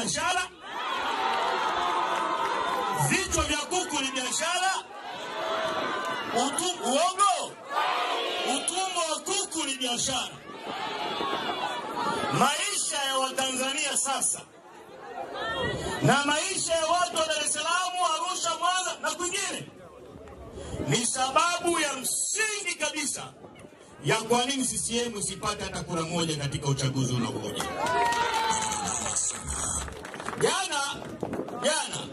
biashara? Vichwa vya kuku ni biashara? Uongo? Utumbo wa kuku ni biashara. Maisha ya Watanzania sasa na maisha ya watu wa Dar es Salaam, Arusha, Mwanza na kwingine ni sababu ya msingi kabisa ya kwa nini CCM isipate hata kura moja katika uchaguzi unaokuja. Jana jana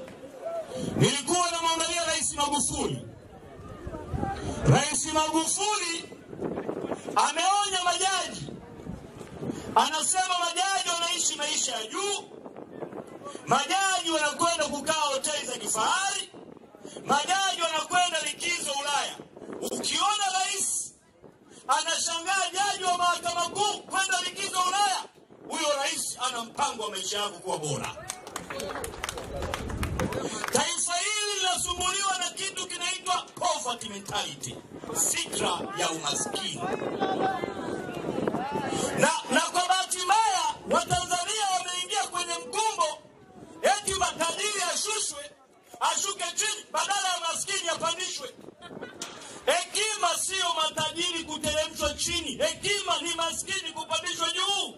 nilikuwa namwangalia Rais Magufuli. Rais Magufuli ameonya majaji, anasema majaji wanaishi maisha ya juu, majaji wanakwenda kukaa hoteli za kifahari, majaji wanakwenda likizo Ulaya. Ukiona rais anashangaa jaji wa mahakama kuu kwenda likizo Ulaya, rais mpango wa maisha yako kuwa bora. Taifa hili linasumbuliwa na kitu kinaitwa poverty mentality, fikra ya umaskini. Na, na kwa bahati mbaya Watanzania wameingia kwenye mkumbo eti matajiri ashushwe ashuke chini badala ya maskini apandishwe. Hekima siyo matajiri kuteremshwa chini, hekima ni maskini kupandishwa juu.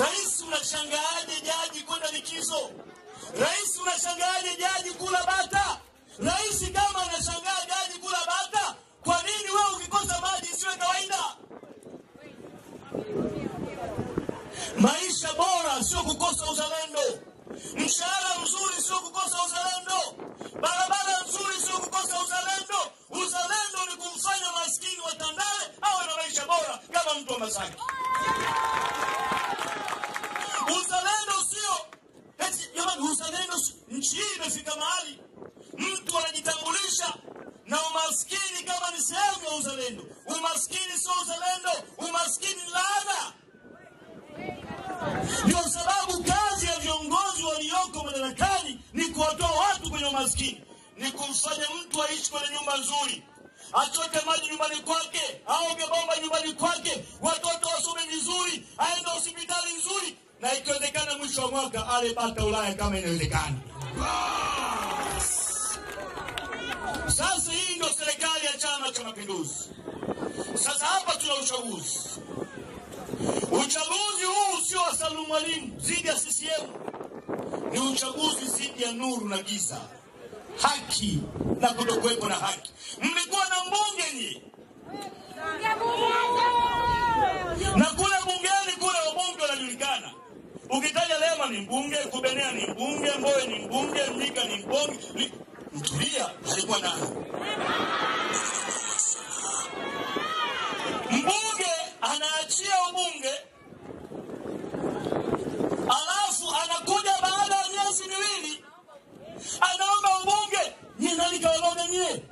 Rais, unashangaaje jaji likizo? Rais, unashangaaje jaji kula bata? Rais kama anashangaa jaji kula bata, kwa nini wewe ukikosa maji isiwe kawaida? Maisha bora sio kukosa uzalendo, mshahara mzuri sio kukosa uzalendo, barabara nzuri sio kukosa uzalendo. Uzalendo ni kumfanya maskini wa Tandale awe na maisha bora kama mtu wa Masaki. Nchi hii imefika mahali mtu anajitambulisha na umaskini kama ni sehemu ya uzalendo. Umaskini sio uzalendo, umaskini ni laana. Ndio sababu kazi ya viongozi walioko madarakani ni kuwatoa watu kwenye umaskini, ni kumfanya mtu aishi kwenye nyumba nzuri, achote maji nyumbani kwake, aoge bomba nyumbani kwake, watoto wasome vizuri, aende hospitali nzuri, na ikiwezekana mwisho wa mwaka ale Ulaya kama inawezekana. Sasa hii ndio serikali ya Chama cha Mapinduzi. Sasa hapa tuna uchaguzi. Uchaguzi huu sio wa Salum Mwalimu dhidi ya CCM, ni uchaguzi dhidi ya nuru na giza, haki na kutokuwepo na haki. Mlikuwa na mbunge nyie, na kule ni mbunge, Kubenea ni mbunge, Mbowe ni mbunge, Mnyika ni mbunge. Mtulia alikuwa nani? Mbunge anaachia ubunge alafu anakuja baada ya miezi miwili anaomba ubunge. Nyie nani kawaloga nyie?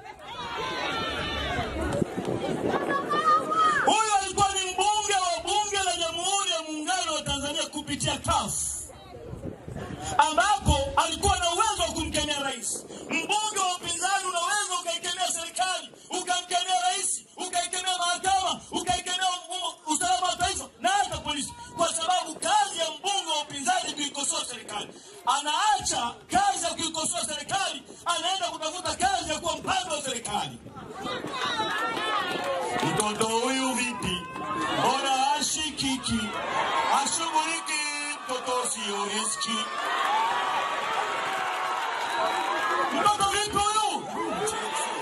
Huyu alikuwa ni mbunge wa bunge la Jamhuri ya Muungano wa Tanzania kupitia CUF ambapo alikuwa na uwezo wa kumkemea rais. Mbunge wa upinzani unaweza ukaikemea serikali, ukamkemea rais, ukaikemea mahakama, ukaikemea usalama wa taifa na hata polisi, kwa sababu kazi ya mbunge wa upinzani ni kuikosoa serikali. Anaacha kazi ya kuikosoa serikali, anaenda kutafuta kazi ya kuwa mpango wa serikali. Mtoto huyu vipi? Mbona ashikiki? Ashughuliki mtoto sio riski. 今だぜ東洋